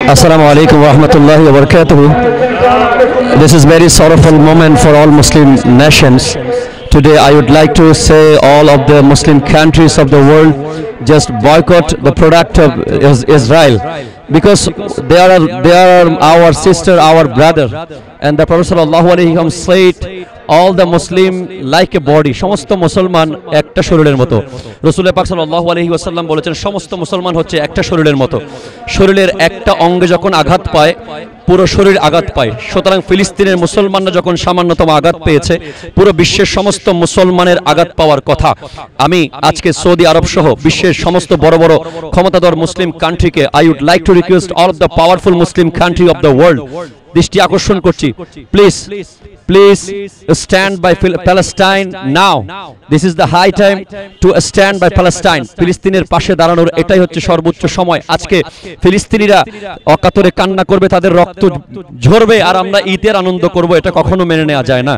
Assalamu alaikum wa rahmatullahi wa barakatuh. This is very sorrowful moment for all Muslim nations. Today I would like to say all of the Muslim countries of the world just boycott the product of Is- Israel because they are they are our sister, our brother. And the Prophet sallallahu wasallam said all the Muslim like a body সমস্ত মুসলমান একটা শরীরের মতো রসুল পাক সাল্লাল্লাহু আলাইহি ওয়াসাল্লাম বলেছেন সমস্ত মুসলমান হচ্ছে একটা শরীরের মতো শরীরের একটা অঙ্গে যখন আঘাত পায়, পুরো শরীর আঘাত পায়। সুতরাং ফিলিস্তিনের মুসলমানরা যখন সামান্যতম আঘাত পেয়েছে, পুরো বিশ্বের সমস্ত মুসলমানের আঘাত পাওয়ার কথা। আমি আজকে সৌদি আরব সহ বিশ্বের সমস্ত বড় বড় ক্ষমতাধর মুসলিম কান্ট্রিকে I would like to request all of the powerful Muslim country of the world দৃষ্টি আকর্ষণ করছি। Please please stand by Palestine now this is the high time to stand by Palestine ফিলিস্তিনের পাশে দাঁড়ানোর এটাই হচ্ছে সর্বোচ্চ সময়। আজকে ফিলিস্তিনিরা অকাতরে কান্না করবে তাদের রক্ত ঝরবে আর আমরা ঈদের আনন্দ করব এটা কখনো মেনে নেওয়া যায় না।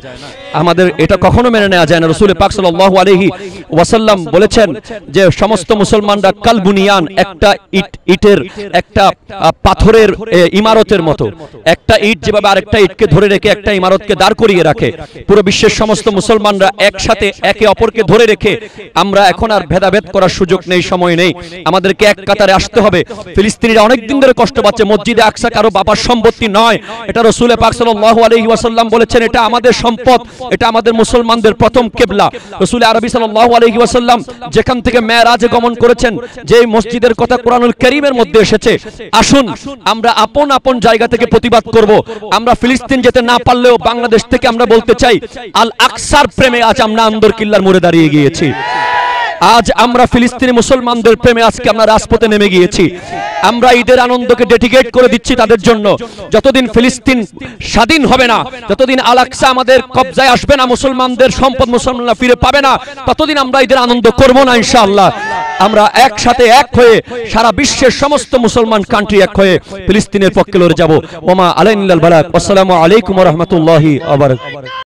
আমাদের এটা কখনো মেনে নেওয়া যায় না। রসুল পাক সাল্লাল্লাহু আলাইহি ওয়াসাল্লাম বলেছেন যে সমস্ত মুসলমানরা কাল বুনিয়ান একটা ইট ইটের একটা পাথরের ইমারতের মতো। একটা ইট যেভাবে আরেকটা ইটকে ধরে রেখে, একটা ইমারতকে দাঁড় করিয়ে রাখে, পুরো বিশ্বের সমস্ত মুসলমানরা একসাথে একে অপরকে ধরে রেখে, আমরা এখন আর ভেদাভেদ করার সুযোগ নেই, সময় নেই। আমাদেরকে এক কাতারে আসতে হবে। ফিলিস্তিনিরা অনেক দিন ধরে কষ্ট পাচ্ছে, মসজিদে আকসা কারও বাবার সম্পত্তি নয়। এটা রসুলে পাক বলেছেন, এটা আমাদের সম্পদ, এটা আমাদের মুসলমানদের প্রথম কেবলা। রসুল আরবি সাল্লাল্লাহু যেখান থেকে মেরাজে গমন করেছেন যে মসজিদের কথা কোরআনুল কারীমের মধ্যে এসেছে, আসুন, আমরা আপন আপন জায়গা থেকে প্রতিবাদ করব। আমরা ফিলিস্তিন যেতে না পারলেও বাংলাদেশ থেকে আমরা বলতে চাই আল আকসার প্রেমে আজ আমরা আন্দর কিল্লার মোড়ে দাঁড়িয়ে গিয়েছি। আজ আমরা ফিলিস্তিনি মুসলমানদের প্রেমে আজকে আমরা রাজপথে নেমে গিয়েছি। আমরা ঈদের আনন্দকে ডেডিকেট করে দিচ্ছি তাদের জন্য। যতদিন ফিলিস্তিন স্বাধীন হবে না, যতদিন আলাকসা আমাদের কবজায় আসবে না, মুসলমানদের সম্পদ মুসলমানরা ফিরে পাবে না, ততদিন আমরা ঈদের আনন্দ করব না, ইনশাআল্লাহ। আমরা একসাথে এক হয়ে সারা বিশ্বের সমস্ত মুসলমান কান্ট্রি এক হয়ে ফিলিস্তিনের পক্ষে লড়ে যাব। ওমা আলাইনাল বালাক। আসসালামু আলাইকুম রহমতুল্লাহি বারাকাতুহু।